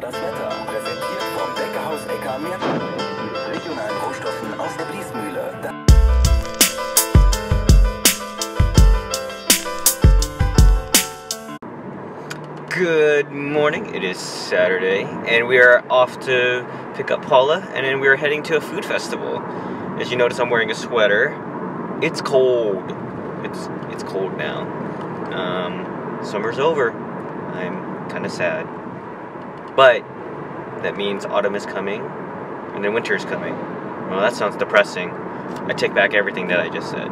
Das Wetter, präsentiert vom Bäckerhaus mit regionalen Rohstoffen aus der. Good morning. It is Saturday, and we are off to pick up Paula, and then we are heading to a food festival. As you notice, I'm wearing a sweater. It's cold. It's it's cold now. Um, summer's over. I'm kind of sad, but that means autumn is coming, and then winter is coming. Well, that sounds depressing. I take back everything that I just said.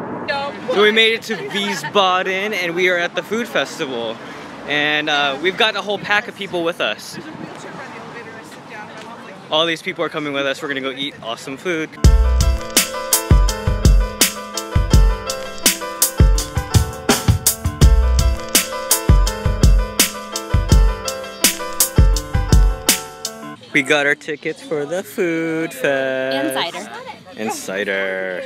So we made it to Wiesbaden, and we are at the food festival. And uh, we've got a whole pack of people with us. All these people are coming with us. We're gonna go eat awesome food. We got our tickets for the food fest. And cider. And cider.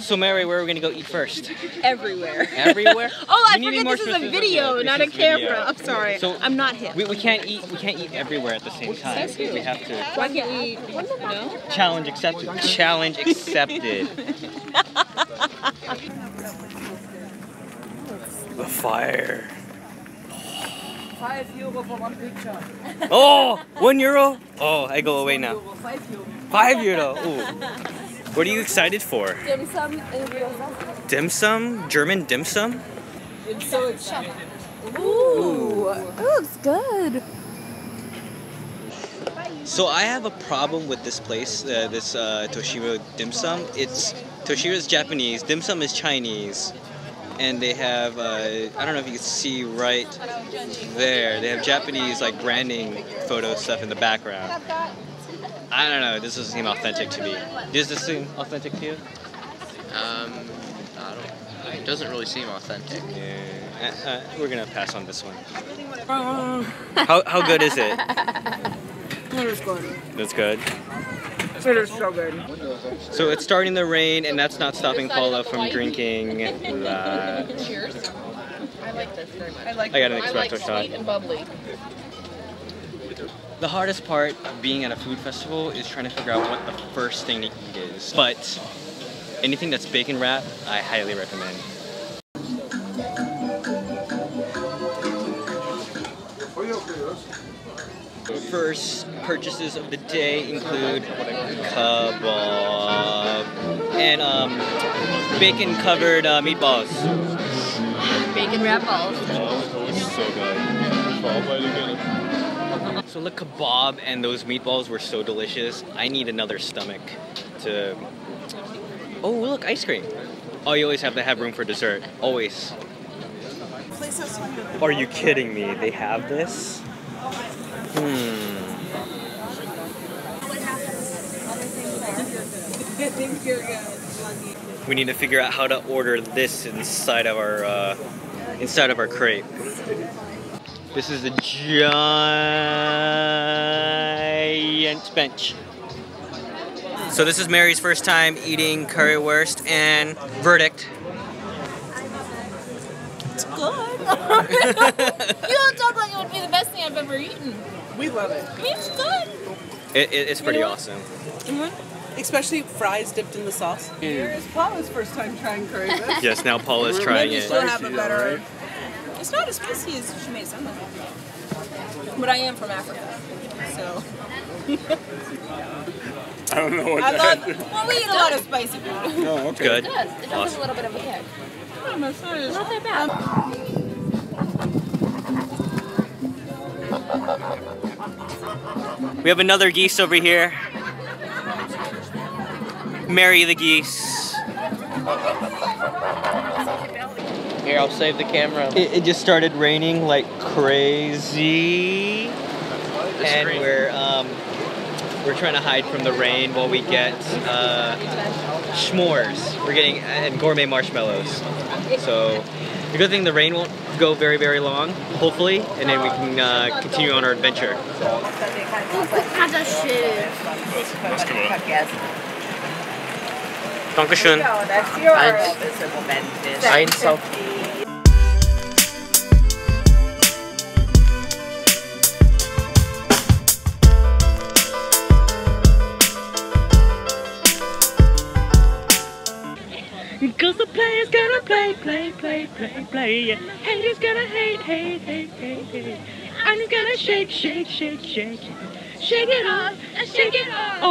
So Mary, where are we gonna go eat first? everywhere. Everywhere? Oh, I We forget more this is a video, not a is video. camera. I'm sorry. So- I'm not hip. We, we can't eat we can't eat everywhere at the same time. We have to Why can't we? No. challenge accepted. Challenge accepted. the fire. Five euro for one picture. Oh, one euro. Oh, I go away now. Five euro. five Ooh. What are you excited for? Dim sum and real. Dim sum? German dim sum? I'm so excited. Ooh, it looks good. So I have a problem with this place, uh, this uh, Toshiro dim sum. It's Toshiro is Japanese, dim sum is Chinese, and they have uh, I don't know if you can see right there. They have Japanese like branding photo stuff in the background. I don't know. This doesn't seem authentic to me. Does this seem authentic to you? Um, I don't. It doesn't really seem authentic. Yeah. Uh, uh, we're gonna pass on this one. How how good is it? It is good. That's good. It is so good. So it's starting to rain, and that's not stopping Paula from drinking that. Cheers. I like this very much. I like. I got an I like shot. sweet and bubbly. The hardest part of being at a food festival is trying to figure out what the first thing to eat is. But anything that's bacon wrapped, I highly recommend. First purchases of the day include kebab and um, bacon covered uh, meatballs. Bacon wrap balls. so good. So the kebab and those meatballs were so delicious. I need another stomach to. Oh look, ice cream. Oh, you always have to have room for dessert. Always. Are you kidding me? They have this? Hmm. We need to figure out how to order this inside of our uh, inside of our crate. This is a giant bench. So this is Mary's first time eating currywurst and verdict. It's good. you don't talk like it would be the best thing I've ever eaten. We love it. It's good. It, it, it's pretty awesome. Especially fries dipped in the sauce. Here is Paula's first time trying curry. Yes, now Paul is trying Maybe it. she'll have a better. It's not as spicy as she made it sound like. But I am from Africa, so. I don't know what I that love. Well, we eat a lot of spicy food. Oh, okay. Good. It does. It does Awesome. a little bit of a kick. Oh, not Not that bad. We have another geese over here. Mary the geese. Here, I'll save the camera. It, it just started raining like crazy, and we're um, we're trying to hide from the rain while we get uh, s'mores. We're getting and gourmet marshmallows. So the good thing the rain won't go very very long, hopefully, and then we can uh, continue on our adventure. Dankeschön. Genau. Eins auf. Cause the player's gonna play, play, play, play, play. Haters gonna hate, hate, hate, hate, hate. I'm gonna shake, shake, shake, shake. Shake it off shake it off.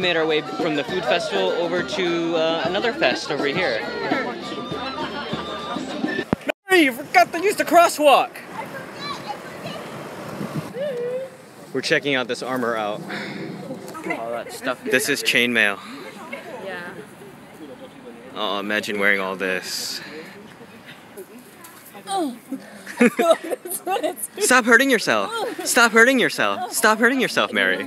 Made our way from the food festival over to uh, another fest over here. Hey, you forgot to use the crosswalk! We're checking out this armor out. All that stuff. This is chainmail. Yeah. Oh, imagine wearing all this. Stop hurting yourself. Stop hurting yourself. Stop hurting yourself, Mary.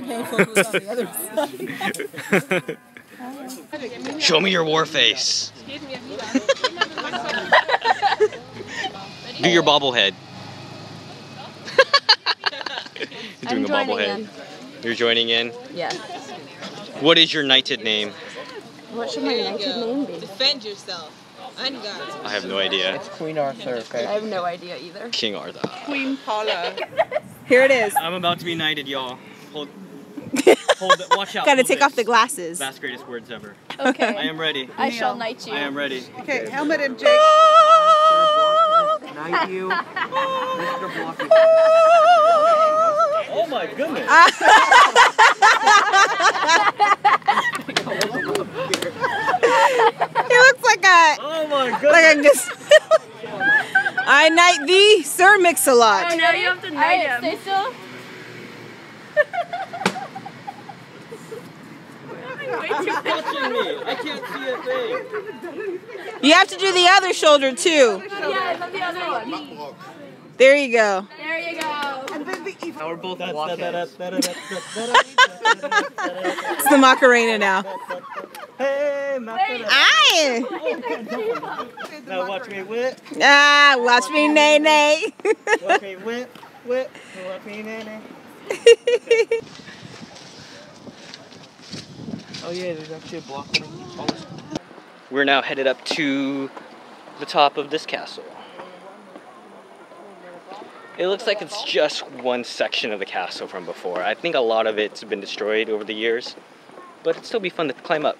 Show me your war face. Do your bobblehead. He's doing a bobblehead. You're joining in? Yeah. What is your knighted name? What should my knighted name be? Defend yourself. And God. I have no idea. It's Queen Arthur, okay? I have no idea either. King Arthur. Queen Paula. Here it is. I'm about to be knighted, y'all. Hold, hold it. Watch out. Gotta hold take this. off the glasses. Best greatest words ever. Okay. I am ready. I shall knight you. I am ready. Okay, helmet and Jake. Knight you, Mr. Blocky. Oh my goodness. He looks like a Oh my goodness. like a gus- I knight thee, Sir Mix-a-Lot. Oh, now you have to knight him. Stay still. touching me. I can't see a thing. You have to do the other shoulder too. Yeah, the other one. There you go. There you go. Now we're both blockheads. It's the Macarena now. Hey, Macarena. Aye. Now watch me whip. Ah, watch me nay nay. Watch me whip. Whip. Watch me nay nay. Oh yeah, there's actually a block. We're now headed up to the top of this castle. It looks like it's just one section of the castle from before. I think a lot of it's been destroyed over the years, but it'd still be fun to climb up.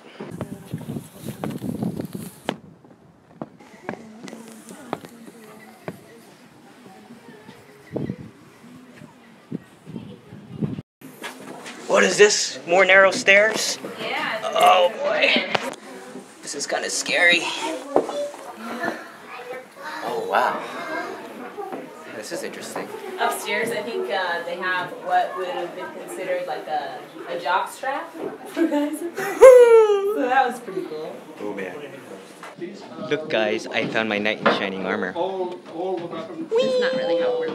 What is this? More narrow stairs? Yeah. Oh boy. This is kind of scary. Oh wow. This is interesting. Upstairs, I think uh, they have what would have been considered like a, a jock strap for guys up there. so that was pretty cool. Oh man. Look guys, I found my knight in shining armor. It's not really how it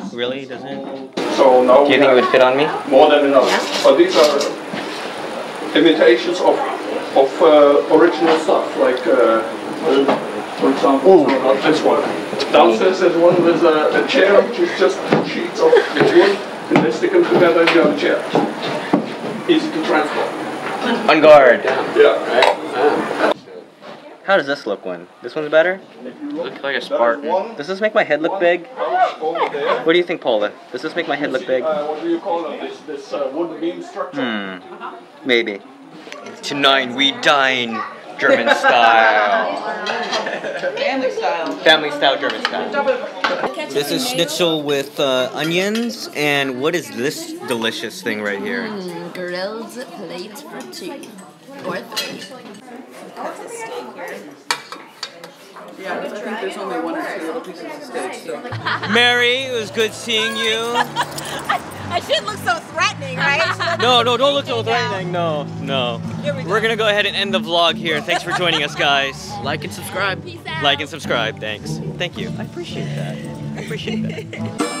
works. Really? Doesn't it? So now Do you think it would fit on me? more than enough. But these are imitations of of uh, original stuff, like uh, uh, for example, uh, this one. Downstairs there's one with a, a chair, which is just two sheets of wood, and they stick them together and you have a chair. Easy to transport. On guard. Yeah. How does this look one? This one's better? Look like a Spartan. Does this make my head look big? house over there. What do you think, Paula? Does this make my head look big? Uh, what do you call it? This this uh, wooden beam structure. Hmm. Maybe. Tonight we dine German style. Family style. Family style German style. This is schnitzel with uh, onions, and what is this delicious thing right here? Mm, grilled plate for two. Or three. Cut the steak here. Yeah, I think there's only one or two little pieces of steak. So. Mary, it was good seeing you. I shouldn't look so threatening, right? No, no, don't look so threatening. No, no. We're gonna go ahead and end the vlog here. Thanks for joining us, guys. Like and subscribe. Peace out. Like and subscribe. Thanks. Thank you. I appreciate that. I appreciate that.